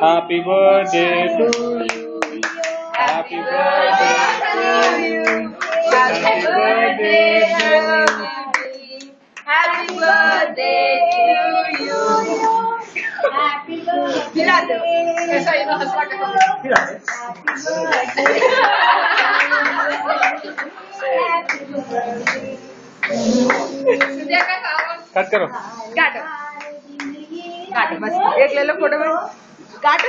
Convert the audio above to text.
Happy birthday to you. Happy birthday to you. Happy birthday to you. Happy birthday to you. Mirado. Eso ahí nos cut करो काटो काटो बस एक ले लो photo में काटो